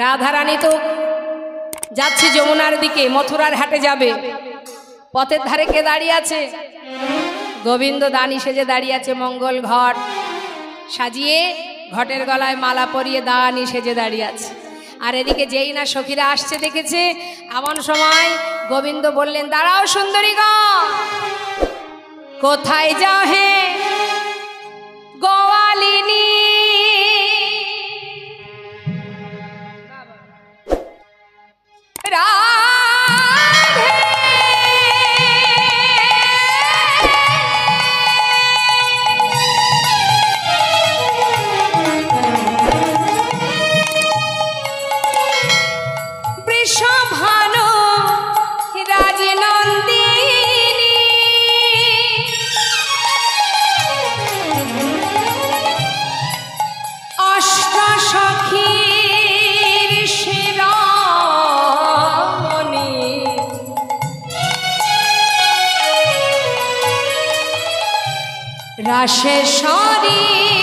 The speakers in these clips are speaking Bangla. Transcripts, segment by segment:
রাধারানী তো যাচ্ছে যমুনার দিকে, মথুরার হাটে যাবে। পথের ধারে কে দাঁড়িয়ে আছে? গোবিন্দ দানি সেজে দাঁড়িয়ে আছে মঙ্গল ঘট। সাজিয়ে ঘটের গলায় মালা পরিয়ে দানি সেজে দাঁড়িয়ে আছে। আর এদিকে যেই না সখীরা আসছে দেখেছে, এমন সময় গোবিন্দ বললেন, দাঁড়াও সুন্দরী গ কোথায় যাও হে? রাশেশ্বরী কোথায়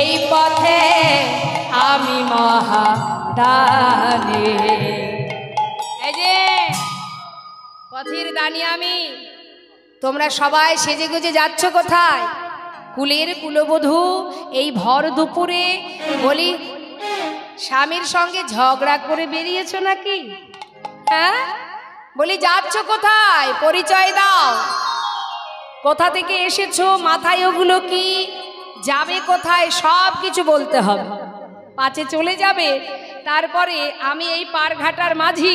এই পথে আমি মহা দানি এই যে, পথের দানি আমি, তোমরা সবাই সেজে গুজে যাচ্ছ কোথায়? কুলের কুলবধূ এই ভর দুপুরে বলি, স্বামীর সঙ্গে ঝগড়া করে বেরিয়েছো নাকি? হ্যাঁ? বলি, যাচ্ছ কোথায়? পরিচয় দাও। কোথা থেকে এসেছ? মাথায় ওগুলো কি? যাবে কোথায় সব কিছু বলতে হবে। পাচে চলে যাবে, তারপরে আমি এই পারঘাটার মাঝি,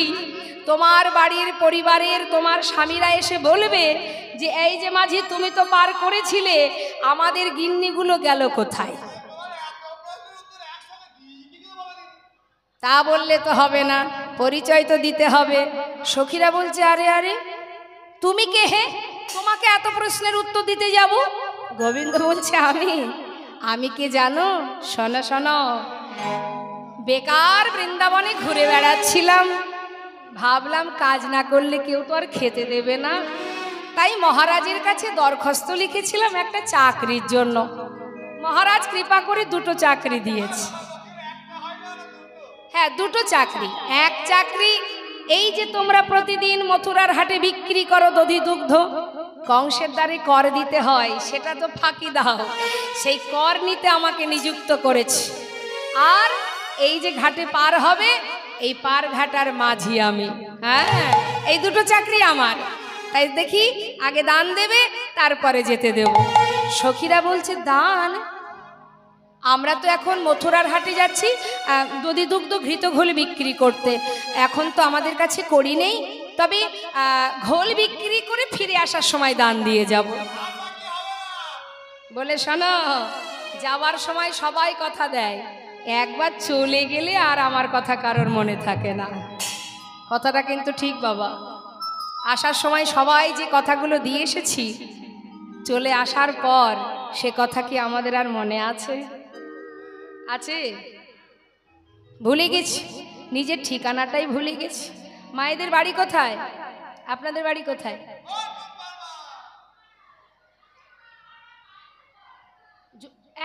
তোমার বাড়ির পরিবারের তোমার স্বামীরা এসে বলবে যে, এই যে মাঝি, তুমি তো পার করেছিলে, আমাদের গিন্নিগুলো গেল কোথায়? তা বললে তো হবে না, পরিচয় তো দিতে হবে। সখীরা বলছে, আরে আরে, তুমি কে হে? তোমাকে এত প্রশ্নের উত্তর দিতে যাব? গোবিন্দ বলছে, আমি আমি কে জানো? শোনো শোনো। বেকার বৃন্দাবনে ঘুরে বেড়াচ্ছিলাম। ভাবলাম, কাজ না করলে কেউ তো আর খেতে দেবে না। তাই মহারাজের কাছে দরখাস্ত লিখেছিলাম একটা চাকরির জন্য। মহারাজ কৃপা করে দুটো চাকরি দিয়েছে। হ্যাঁ দুটো চাকরি। এক চাকরি এই যে তোমরা প্রতিদিন মথুরার হাটে বিক্রি করো দধি দুগ্ধ, কংসের দ্বারে কর দিতে হয়, সেটা তো ফাঁকি দাও। সেই কর নিতে আমাকে নিযুক্ত করেছে। আর এই যে ঘাটে পার হবে, এই পার ঘাটার মাঝি আমি। হ্যাঁ এই দুটো চাকরি আমার। তাই দেখি, আগে দান দেবে, তারপরে যেতে দেব। সখীরা বলছে, দান আমরা তো এখন মথুরার হাটে যাচ্ছি দধি দুগ্ধ ঘৃত ঘোল বিক্রি করতে। এখন তো আমাদের কাছে করি নেই, তবে ঘোল বিক্রি করে ফিরে আসার সময় দান দিয়ে যাব। বলে শোনো, যাওয়ার সময় সবাই কথা দেয়, একবার চলে গেলে আর আমার কথা কারোর মনে থাকে না। কথাটা কিন্তু ঠিক বাবা। আসার সময় সবাই যে কথাগুলো দিয়ে এসেছি, চলে আসার পর সে কথা কি আমাদের আর মনে আছে? আছে? ভুলে গেছি। নিজের ঠিকানাটাই ভুলে গেছি। মায়েদের বাড়ি কোথায়? আপনাদের বাড়ি কোথায়?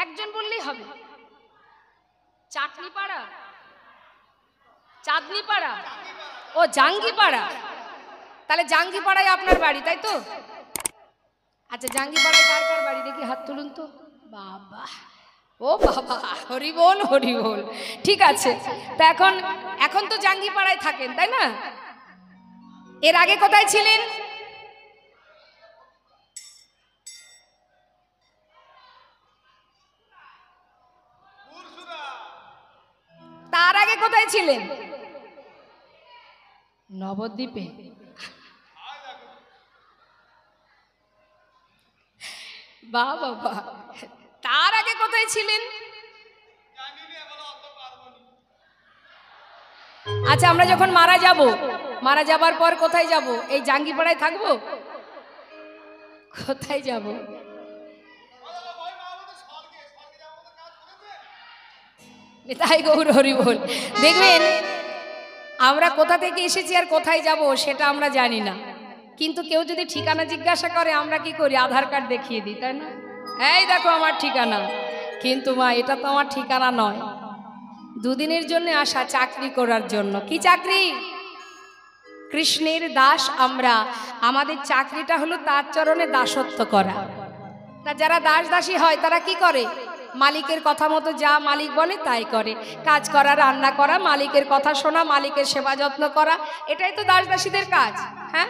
একজন বললেই হবে। চাটনি পাড়া চাঁদনি পাড়া ও জাঙ্গি পাড়া তাহলে জাঙ্গি পাড়ায় আপনার বাড়ি, তাই তো? আচ্ছা জাঙ্গি পাড়ায় কার কার বাড়ি? দেখি হাত তুলুন তো। বাবা। ও বাবা, হরি বল হরি বল। ঠিক আছে, তা এখন এখন তো জাঙ্গি পাড়ায় থাকেন, তাই না? এর আগে কোথায় ছিলেন? তার আগে কোথায় ছিলেন? নবদ্বীপে। বা বাবা তার আগে কোথায় ছিলেন? আচ্ছা আমরা যখন মারা যাব, মারা যাবার পর কোথায় যাব? এই জাঙ্গিপাড়ায় থাকব? কোথায় যাব? তাই গৌর হরি বল। দেখবেন, আমরা কোথা থেকে এসেছি আর কোথায় যাব সেটা আমরা জানি না। কিন্তু কেউ যদি ঠিকানা জিজ্ঞাসা করে, আমরা কি করি? আধার কার্ড দেখিয়ে দিই, তাই না? এই দেখো আমার ঠিকানা। কিন্তু মা, এটা তো আমার ঠিকানা নয়। দুদিনের জন্য আসা, চাকরি করার জন্য। কি চাকরি? কৃষ্ণের দাস আমরা। আমাদের চাকরিটা হলো তার চরণে দাসত্ব করা। তা যারা দাস দাসী হয়, তারা কি করে? মালিকের কথা মতো যা মালিক বলে, তাই করে। কাজ করা, রান্না করা, মালিকের কথা শোনা, মালিকের সেবা যত্ন করা, এটাই তো দাস দাসীদের কাজ হ্যাঁ?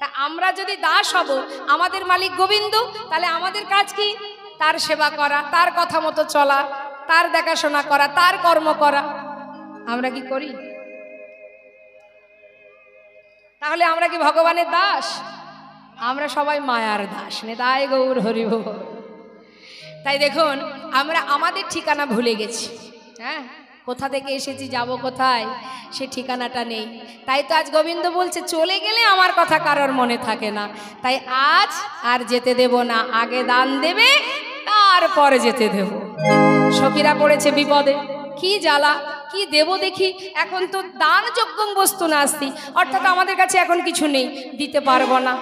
তা আমরা যদি দাস হব, আমাদের মালিক গোবিন্দ, তাহলে আমাদের কাজ কি? তার সেবা করা, তার কথা মতো চলা, তার দেখাশোনা করা, তার কর্ম করা। আমরা কি করি? তাহলে আমরা কি ভগবানের দাস? আমরা সবাই মায়ার দাস। নে নেতায় গৌর হরিব তাই দেখুন, আমরা আমাদের ঠিকানা ভুলে গেছি। হ্যাঁ? কোথা থেকে এসেছি, যাব কোথায়? সে ঠিকানাটা নেই। তাই তো আজ গোবিন্দ বলছে, চলে গেলে আমার কথা কারোর মনে থাকে না। তাই আজ আর যেতে দেব না। আগে দান দেবে, তারপরে যেতে দেব। সখীরা পড়েছে বিপদে। কি জ্বালা, কি দেব দেখি? এখন তো দান যোগ্য বস্তু না অর্থাৎ আমাদের কাছে এখন কিছু নেই, দিতে পারব না।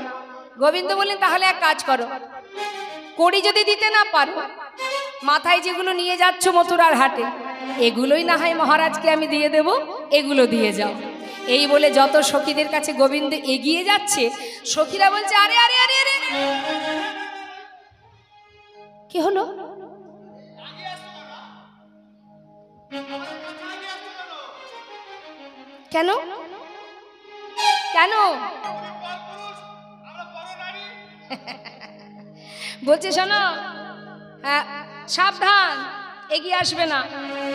গোবিন্দ বললেন, তাহলে এক কাজ করো। কড়ি যদি দিতে না পারো মাথায় যেগুলো নিয়ে যাচ্ছ মথুরার হাটে, এগুলোই না হয় মহারাজকে আমি দিয়ে দেব, এগুলো দিয়ে যাও। এই বলে যত সখীদের কাছে গোবিন্দ এগিয়ে যাচ্ছে, সখীরা বলছে, আরে আরে আরে আরে কি হলো? কেন? কেন? বলছে, শোনো হ্যাঁ সাবধান, এগিয়ে আসবে না।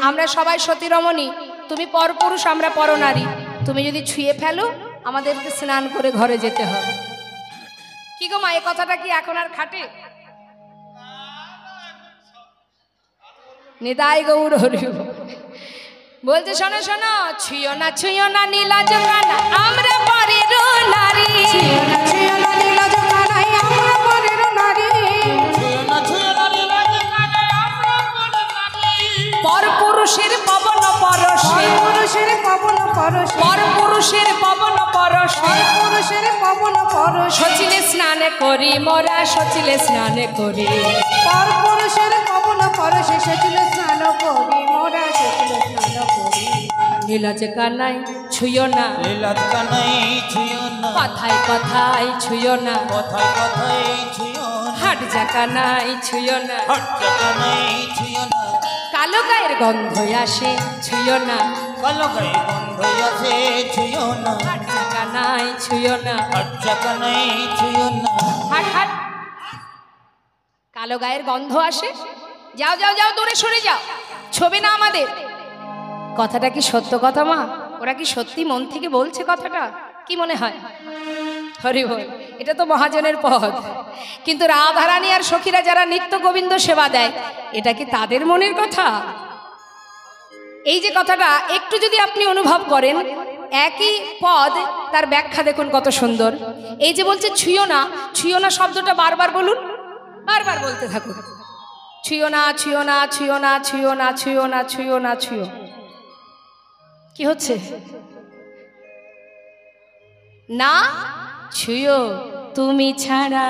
আমরা সবাই সতী রমণী তুমি পরপুরুষ, আমরা পরনারী। তুমি যদি ছুঁয়ে ফেলো, আমাদেরকে স্নান করে ঘরে যেতে হবে। কি গো মা, এ কথাটা কি এখন আর খাটে? নিতাই গৌর হরি বলছে, শোনো শোনো, ছুঁয়ো না ছুঁয়ো না নীলা জোগানা আমরা পরের নারী। পুরুষের পবন পরশে। পুরুষের পবন পরশ। পর পুরুষের পবন পরশে। পুরুষের পবন পরশ। সচিলে স্নান করি মোরা সচিলে স্নান করি। পর পুরুষের পবন পরশে সচিল স্নান করি মোরা সচিল স্নান করি। নীলাজ কানাই ছুঁয়ো না। লীলাত কানাই ছুঁয়ো না। কথায় কথায় ছুঁয়ো না। কথায় কথায় ছুঁয়ো না। হাট জাকানাই ছুঁয়ো না। হট্টা কানাই ছুঁয়ো না। কালো গায়ের গন্ধ আসে ছুঁয়ো না। কালো গায়ে গন্ধ আছে ছুঁয়ো না। হাট জাকানাই ছুঁয়ো না। হট্টা কানাই ছুঁয়ো না। হাট হাট। কালো গায়ের গন্ধ আসে। যাও যাও যাও দূরে সরে যাও। ছবি না আমাদের। কথাটা কি সত্য কথা মা? ওরা কি সত্যি মন থেকে বলছে কথাটা? কি মনে হয়? হরি বল। এটা তো মহাজনের পদ কিন্তু রাধারানী আর সখীরা যারা নিত্য গোবিন্দ সেবা দেয়, এটা কি তাদের মনের কথা? এই যে কথাটা, একটু যদি আপনি অনুভব করেন, একই পদ, তার ব্যাখ্যা দেখুন কত সুন্দর। এই যে বলছে ছুঁয়ো না ছুঁয়ো না শব্দটা বারবার বলুন, বারবার বলতে থাকুন। ছুঁয়ো না ছুঁয়ো না ছুঁয়ো না ছুঁয়ো না ছুঁয়ো না ছুঁয়ো না, ছুঁয়ো। কি হচ্ছে? না ছুঁয়ো তুমি ছাড়া।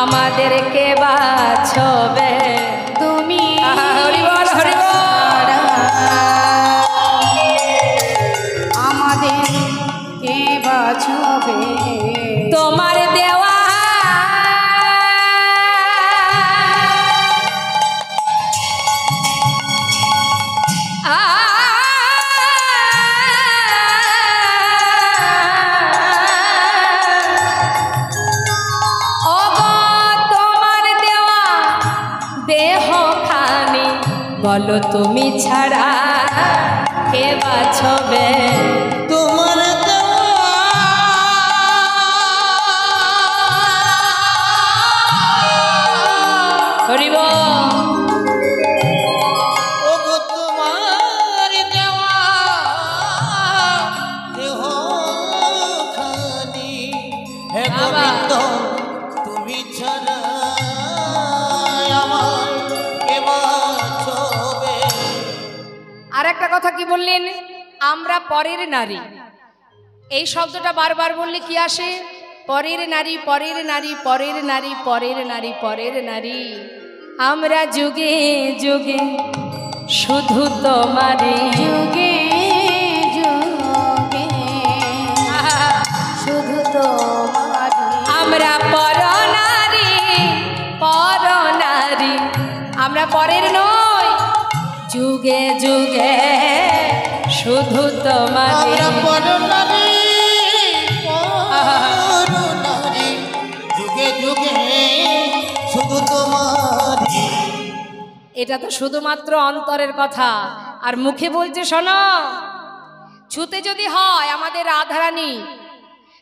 আমাদেরকে বাছবে তুমি বলো তুমি ছাড়া কে বাছবে তোমার হরিব কথা কি বললেন? আমরা পরের নারী। এই শব্দটা বারবার বললে কি আসে? পরের নারী পরের নারী পরের নারী পরের নারী পরের নারী। আমরা যুগে যুগে, শুধু তোমারই যুগে যুগে। শুধু তোমারই। আমরা পর নারী পর নারী আমরা পরের নই যুগে যুগে শুধু পরনারী যুগে যুগে শুধু তোমারই। এটা তো শুধুমাত্র অন্তরের কথা। আর মুখে বলছে শোনো ছুতে যদি হয় আমাদের রাধারানী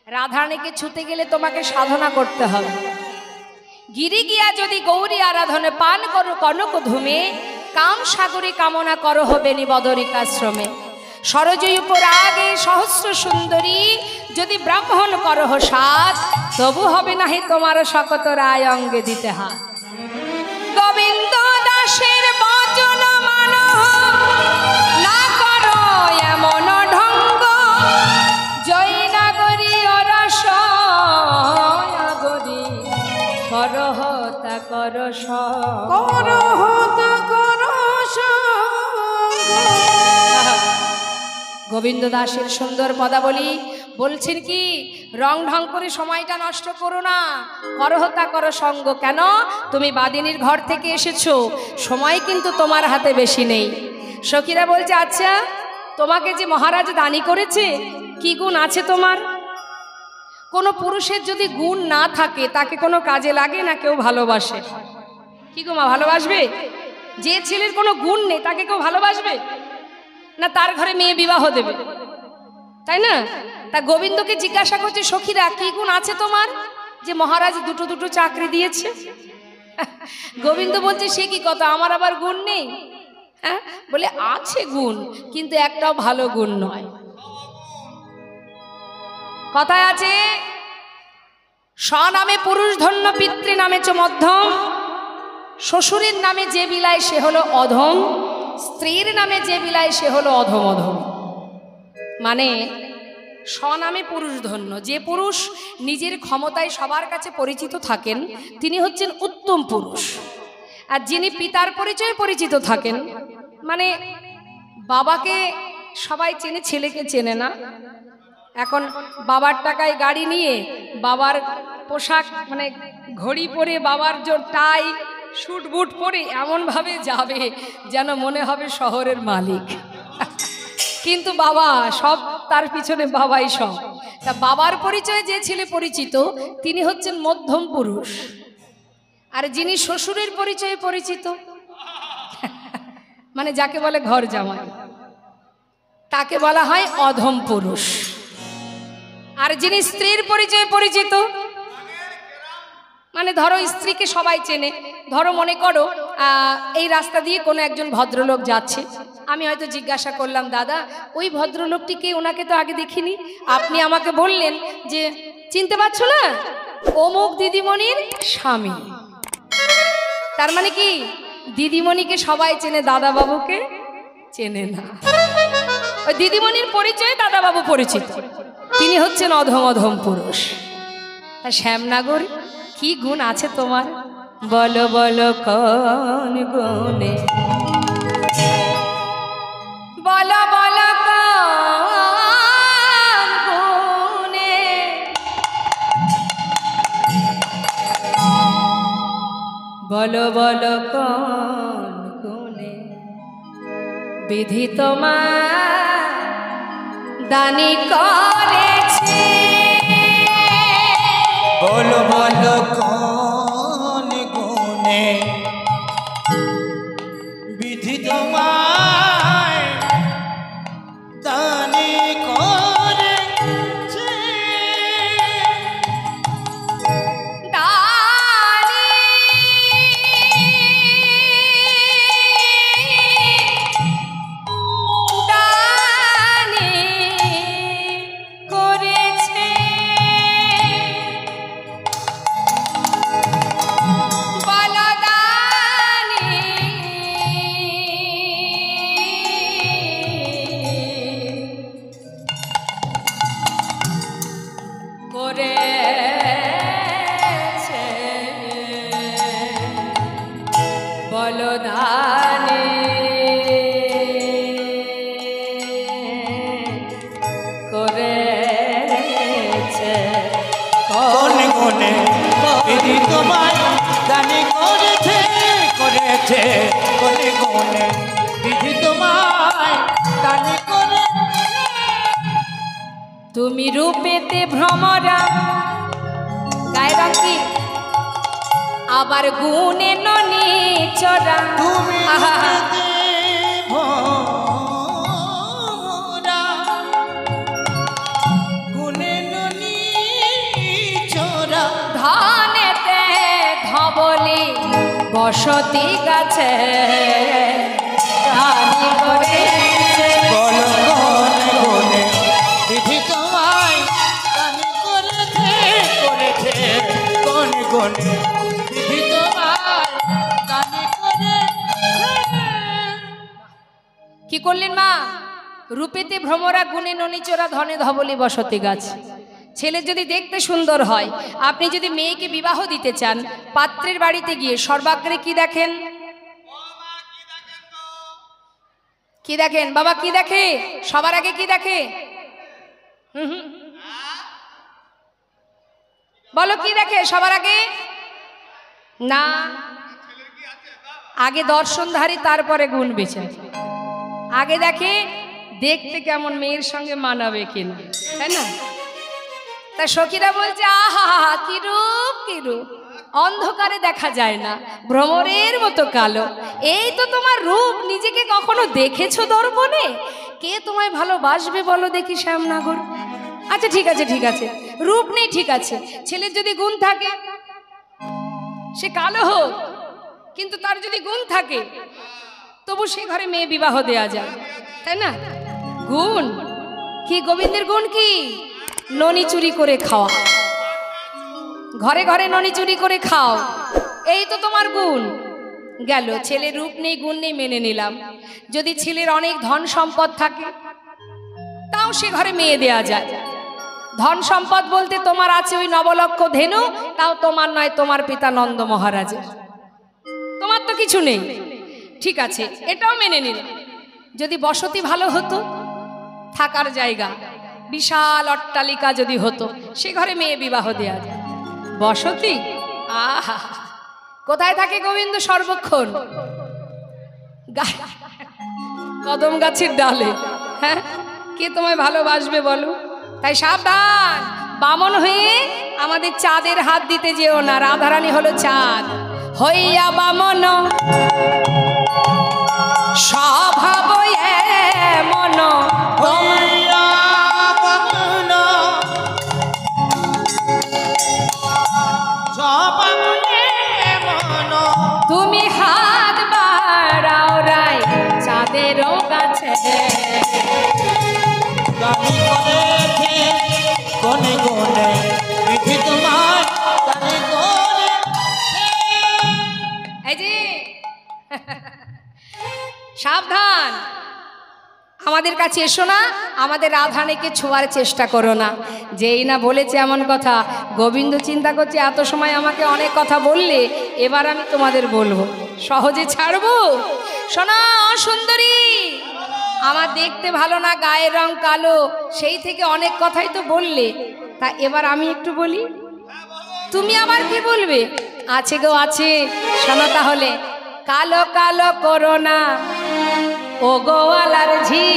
রাধারানীকে ছুতে গেলে তোমাকে সাধনা করতে হবে। গিরি গিয়া যদি গৌরী আরাধনে পান করো কনক ধুমে কাম সাগরে কামনা করো হবে নিবদরিকাশ্রমে। সরজয়ী উপর আগে সহস্র সুন্দরী, যদি ব্রাহ্মণ করহ সাত তবু হবে নাহি তোমার শকত রায় অঙ্গে দিতে হাত। গোবিন্দ দাসের বচন মানহ না করো এমন ঢঙ্গ, জয় নাগরী অরস নাগরী, করহ তা কর গোবিন্দ দাসের সুন্দর পদাবলী বলছেন কি, রং ঢং করে সময়টা নষ্ট করো না। করহতা করো সঙ্গ। কেন? তুমি বাদিনীর ঘর থেকে এসেছ। সময় কিন্তু তোমার হাতে বেশি নেই। সখীরা বলছে আচ্ছা তোমাকে যে মহারাজ দানি করেছে, কি গুণ আছে তোমার? কোনো পুরুষের যদি গুণ না থাকে, তাকে কোনো কাজে লাগে না, কেউ ভালোবাসে? কি গো মা, ভালোবাসবে? যে ছেলের কোনো গুণ নেই, তাকে কেউ ভালোবাসবে? না তার ঘরে মেয়ে বিবাহ দেবে? তাই না? তা গোবিন্দকে জিজ্ঞাসা করছে, সখীরা, কি গুণ আছে তোমার? যে মহারাজ দুটো দুটো চাকরি দিয়েছে। গোবিন্দ বলছে, সে কি কথা? আমার আবার গুণ নেই? হ্যাঁ? বলে, আছে গুণ, কিন্তু একটাও ভালো গুণ নয়। কথায় আছে, স্বনামে পুরুষ ধন্য, পিতৃ নামে চ মধ্যম, শ্বশুরের নামে যে বিলায় সে হলো অধম। স্ত্রীর নামে যে বিলায়, সে হলো অধম মানে স্বনামে পুরুষ ধন্য। যে পুরুষ নিজের ক্ষমতায় সবার কাছে পরিচিত থাকেন, তিনি হচ্ছেন উত্তম পুরুষ। আর যিনি পিতার পরিচয়ে পরিচিত থাকেন মানে বাবাকে সবাই চেনে, ছেলেকে চেনে না। এখন বাবার টাকায় গাড়ি নিয়ে, বাবার পোশাক মানে ঘড়ি পরে বাবার জোর টাই শুট বুট পরে এমনভাবে যাবে যেন মনে হবে শহরের মালিক। কিন্তু বাবা, সব তার পিছনে বাবাই সব। তা বাবার পরিচয়ে যে ছেলে পরিচিত, তিনি হচ্ছেন মধ্যম পুরুষ। আর যিনি শ্বশুরের পরিচয়ে পরিচিত মানে যাকে বলে ঘর জামাই, তাকে বলা হয় অধম পুরুষ। আর যিনি স্ত্রীর পরিচয়ে পরিচিত মানে ধরো স্ত্রীকে সবাই চেনে। ধরো মনে করো এই রাস্তা দিয়ে কোনো একজন ভদ্রলোক যাচ্ছে। আমি হয়তো জিজ্ঞাসা করলাম, দাদা, ওই ভদ্রলোকটিকে ওনাকে তো আগে দেখিনি। আপনি আমাকে বললেন যে, চিনতে পারছ না? অমুক দিদিমণির স্বামী। তার মানে কি? দিদিমণিকে সবাই চেনে দাদা বাবুকে চেনে না। ওই দিদিমণির পরিচয়ে দাদাবাবু পরিচিত। তিনি হচ্ছেন অধম অধম পুরুষ। শ্যামনাগর কি গুণ আছে তোমার? বলো বলো, কোন গুণে? বলো বলো, কোন বলো বলো, কোন গুণে? বিধি তোমার দানি করেছে। বলো বলো বলদানি। করেছে কোন বিধি তোমায় দানে করেছে করেছে। কোন গুণে বিধি তোমায় দানে করেছে। তুমি রূপেতে ভ্রমরা। গায়ে রং কি আবার গুণে ননি চড়া। তুমি। ধানেতে ধবলি বসতি গাছে। বলো কোন। করলেন মা? রূপেতে ভ্রমরা গুণে ননিচোরা ধনে ধবলি বসতি গাছ। ছেলে যদি দেখতে সুন্দর হয়, আপনি যদি মেয়েকে বিবাহ দিতে চান, পাত্রের বাড়িতে গিয়ে সর্বাগ্রে কি দেখেন? কি দেখেন? বাবা, কি দেখে? সবার আগে কি দেখে। বলো, কি দেখে সবার আগে? না। আগে দর্শনধারী, তারপরে গুণ বিচার আগে দেখে দেখতে কেমন মেয়ের সঙ্গে মানাবে কিনা, তাই না? তা সখীরা বলছে, আহা, কি রূপ কি রূপ। অন্ধকারে দেখা যায় না, ভ্রমরের মতো কালো। এই তো তোমার রূপ, নিজেকে কখনো দেখেছ দর্পণে? কে তোমায় ভালোবাসবে বলো দেখি শ্যামনগর? আচ্ছা ঠিক আছে ঠিক আছে। রূপ নেই, ঠিক আছে। ছেলের যদি গুণ থাকে, সে কালো হোক, কিন্তু তার যদি গুণ থাকে তবু সে ঘরে মেয়ে বিবাহ দেয়া যায়, তাই না? গুণ। কি, গোবিন্দের গুণ কি? ননি চুরি করে খাওয়া। ঘরে ঘরে ননি চুরি করে খাও। এই তো তোমার গুণ। গেল ছেলের রূপ নেই, গুণ নেই মেনে নিলাম। যদি ছেলের অনেক ধন সম্পদ থাকে, তাও সে ঘরে মেয়ে দেয়া যায়। ধন সম্পদ বলতে তোমার আছে ওই নবলক্ষ ধেনু, তাও তোমার নয়, তোমার পিতা নন্দ মহারাজের। তোমার তো কিছু নেই। ঠিক আছে, এটাও মেনে নিল। যদি বসতি ভালো হতো, থাকার জায়গা, বিশাল অট্টালিকা যদি হতো, সে ঘরে মেয়ে বিবাহ দেয়া যায়। বসতি? আহা, কোথায় থাকে গোবিন্দ সর্বক্ষণ? কদম গাছের ডালে। হ্যাঁ কে তোমায় ভালোবাসবে বলো? তাই সাবধান, বামন হয়ে আমাদের চাঁদের হাত দিতে যেও না, রাধারানী হলো চাঁদ। হইয়া বামন। সাবধান। আমাদের কাছে এসো না, আমাদের রাধানেকে ছোঁয়ার চেষ্টা করো না। যেই না বলেছে এমন কথা, গোবিন্দ চিন্তা করছে, এত সময় আমাকে অনেক কথা বললে, এবার আমি তোমাদের বলব। সহজে ছাড়বো? শোনা, সুন্দরী, আমার দেখতে ভালো না, গায়ের রং কালো, সেই থেকে অনেক কথাই তো বললে। তা এবার আমি একটু বলি? তুমি আবার কি বলবে? আছে গো, আছে। শোনো তাহলে। কালো কালো করোনা। ও গোয়ালার ঝি।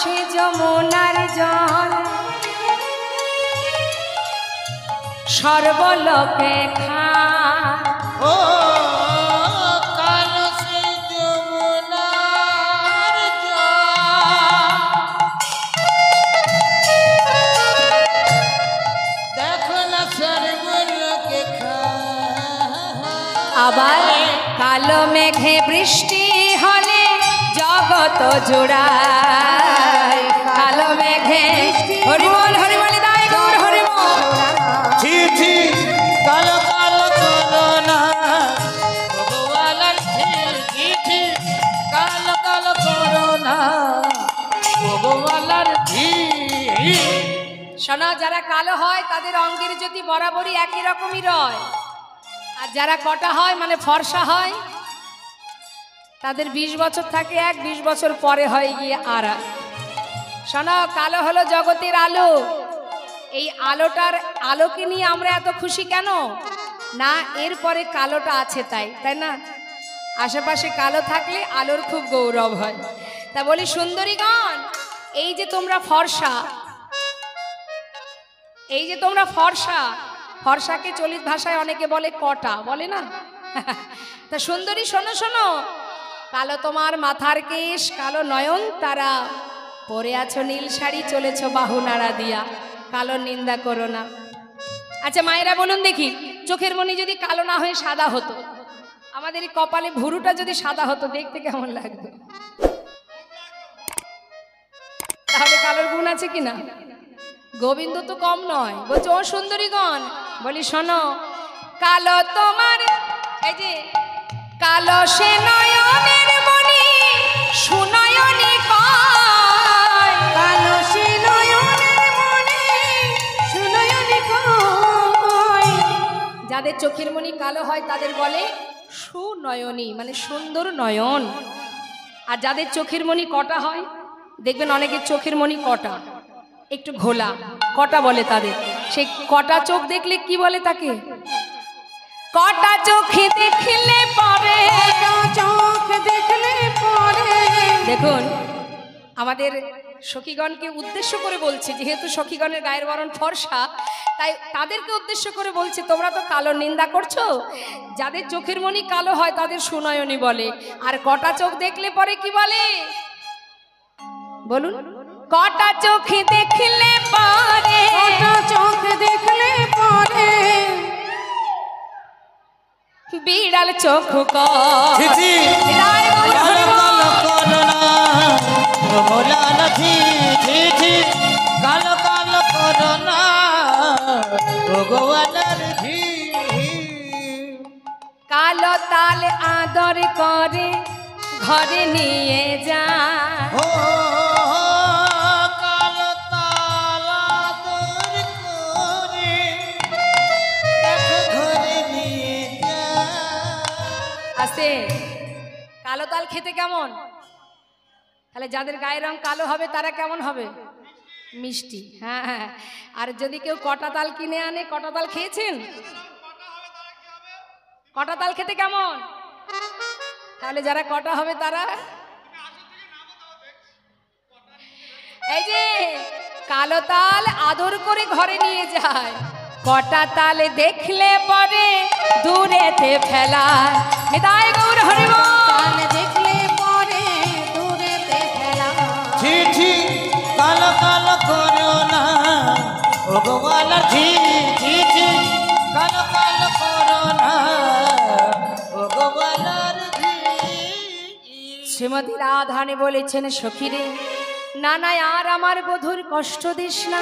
সে যমুনার জল। সর্বলোকে খা। ও। আবার কালো মেঘে বৃষ্টি জগত জোড়ায় কালো মেঘে। হরিবল হরিবল দায় গৌর হরিবল চিঠি কালো কালো ভগবানের চিঠি কালো কালো করোনা ভগবানের ধি শোনো যারা কালো হয় তাদের অঙ্গের যদি বরাবরই একই রকমই রয়। আর যারা কটা হয় মানে ফর্সা হয় তাদের বিশ বছর থাকে, এক বিশ বছর পরে হয় গিয়ে আর। শোনো, কালো হলো জগতের আলো। এই আলোটার আলোকে নিয়ে আমরা এত খুশি কেন? না, এরপরে কালোটা আছে তাই তাই না? আশেপাশে কালো থাকলে আলোর খুব গৌরব হয়। তা বলি, সুন্দরীগণ, এই যে তোমরা ফর্সা, এই যে তোমরা ফর্সা, ফর্সাকে চলিত ভাষায় অনেকে বলে কটা, বলে না? তা সুন্দরী, শোনো শোনো কালো তোমার মাথার কেশ, কালো নয়ন তারা। পরে আছো নীল শাড়ি, চলেছ বাহু নাড়া দিয়া। কালো নিন্দা করো না। আচ্ছা মায়েরা বলুন দেখি, চোখের মনি যদি কালো না হয়ে সাদা হতো, আমাদের এই কপালে ভুরুটা যদি সাদা হতো, দেখতে কেমন লাগতো? তাহলে কালোর গুণ আছে কি না? গোবিন্দ তো কম নয়, বলছে, ও সুন্দরীগণ, বলি শোনো, কালো তোমার এই যে কালো সে নয়নের মণি সুনয়নী কয় কালো সে নয়নের মনে সুনয়নি কয় যাদের চোখের মণি কালো হয় তাদের বলে সুনয়নী মানে সুন্দর নয়ন। আর যাদের চোখের মনি কটা হয় দেখবেন অনেকের চোখের মনি কটা। একটু ঘোলা কটা বলে তাদের? সেই কটা চোখ দেখলে কি বলে তাকে? কটা চোখে দেখলে কটা চোখ দেখলে পরে? দেখুন আমাদের সখীগণকে উদ্দেশ্য করে বলছি যেহেতু সখীগণের গায়ের বরণ ফর্সা তাই তাদেরকে উদ্দেশ্য করে বলছি তোমরা তো কালো নিন্দা করছ? যাদের চোখের মনি কালো হয় তাদের সুনয়নী বলে। আর কটা চোখ দেখলে পরে কি বলে? বলুন। কটা চোখে দেখলে পরে? কটা চোখ দেখলে পরে? বিড়াল চোখ কালো করোনা ভগবানের ধি তাল আদর করে ঘরে নিয়ে যায় আছে কালো তাল খেতে কেমন? তাহলে যাদের গায়ের রং কালো হবে, তারা কেমন হবে? মিষ্টি হ্যাঁ হ্যাঁ। আর যদি কেউ কটা তাল কিনে আনে, কটা তাল খেয়েছেন? কটা তাল খেতে কেমন? তাহলে যারা কটা হবে, তারা? এই যে, কালো তাল আদর করে ঘরে নিয়ে যায়। কটা তাল দেখলে পরে দূরেতে ফেলায়। শ্রীমতী রাধানী বলেছেন সখীরে না না আর আমার বধুর কষ্ট দিস না।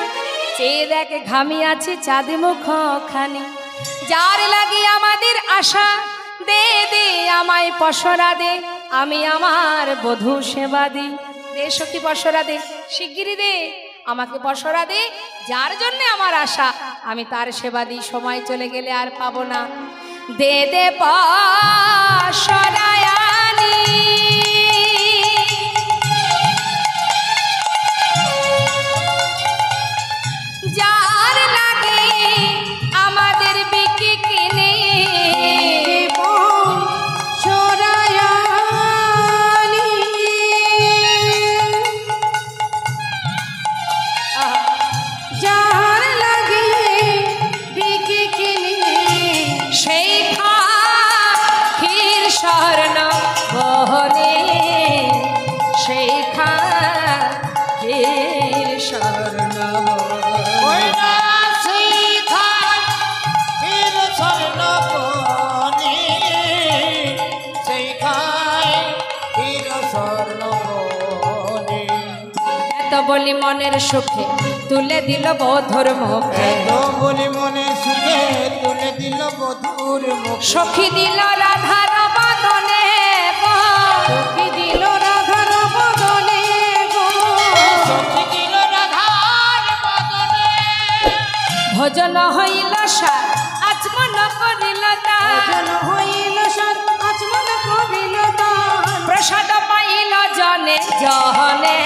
চেয়ে দেখ ঘামি আছে চাঁদে মুখ খানি যার লাগে আমাদের আশা দে দে আমায় পশরা দে, আমি আমার বধূ সেবা দি। দে সখী, পশরা দে শিগগিরি দে, আমাকে পশরা দে, যার জন্য আমার আশা, আমি তার সেবা দিই, সময় চলে গেলে আর পাবো না। দে দে পসরায়ানি বলি মনের সুখে তুলে দিল বধুর মুখে। বলি মনে সুখে তুলে দিল বধুর মুখ। সখী দিল রাধার বদনে। সখী দিল রাধার বদনে সখী দিল রাধার বদনে ভোজন হইল সার আচমন করিল ভজন হইল সার আচমন করিল প্রসাদ পাইল জনে জনে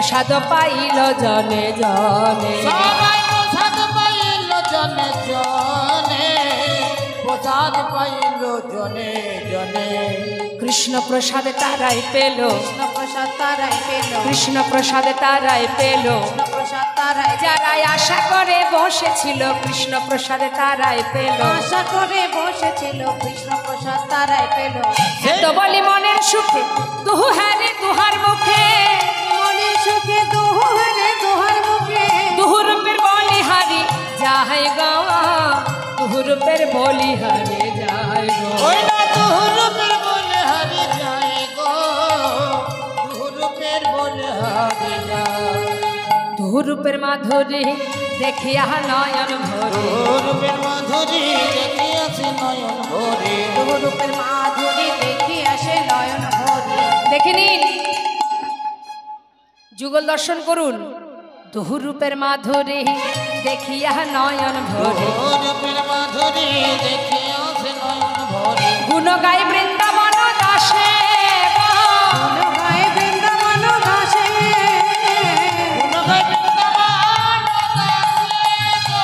প্রসাদ পাইল জনে জনে। সবাই প্রসাদ পাইল জনে জনে। প্রসাদ পাইল জনে জনে। কৃষ্ণ প্রসাদ তারাই পেল। কৃষ্ণ প্রসাদ তারাই পেল। কৃষ্ণ প্রসাদ তারাই পেল। কৃষ্ণ প্রসাদ তারাই যারাই আশা করে বসেছিল কৃষ্ণ প্রসাদ তারাই পেল। আশা করে বসেছিল কৃষ্ণ প্রসাদ তারাই পেল। এত বলি মনের সুখে তুহু হ্যারে তুহার মুখে। যাই গো ওই না দুহুরুপের বলে হারি যায় গো তুহুরূপের মাধুরী দেখিয়া নয়ন ভরে। দুহুরুপের মাধুরী দেখিয়াছে নয়ন ভরে। রূপের মাধুরী দেখি আসে নয়ন ভরে। দেখে নিন। যুগল দর্শন করুন। তুহুরূপের মাধুরী দেখিয়া নয়ন ভরে। দুহুরুপের মাধুরী দেখিয়াছে নয়ন ভরে। গুণ গাই বৃন্দাবন দাসে গো। বৃন্দাবন দাসে গুণগাই বৃন্দাবন দাসে গো।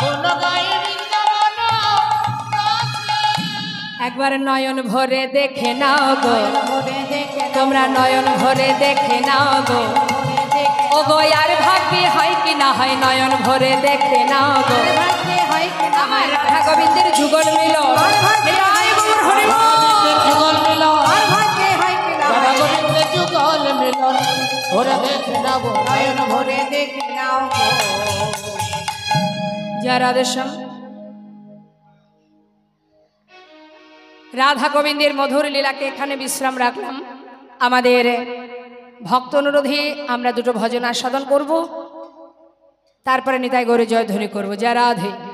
বৃন্দাবন একবার নয়ন ভরে দেখে নাও গো। নয়ন ভরে দেখে তোমরা নয়ন ভরে দেখে নাও গো। ও ভাগ্যে হয় কি না হয় নয়ন ভরে দেখে নাও গো। ভাগ্যে হয় কি না হয় রাধা গোবিন্দের যুগল মিল যুগল মিলন। আর ভাগ্যে হয় কি না রাধা গোবিন্দের যুগল মিলন। ওরা দেখে নাও নয়ন ভরে দেখে নাও গো। জয় রাধেশ্যাম। রাধা গোবিন্দের মধুর লীলাকে এখানে বিশ্রাম রাখলাম। আমাদের ভক্ত অনুরোধে আমরা দুটো ভজন আস্বাদন করব। তারপরে নিতাই গৌরে জয়ধ্বনি করব। যারা রাধে।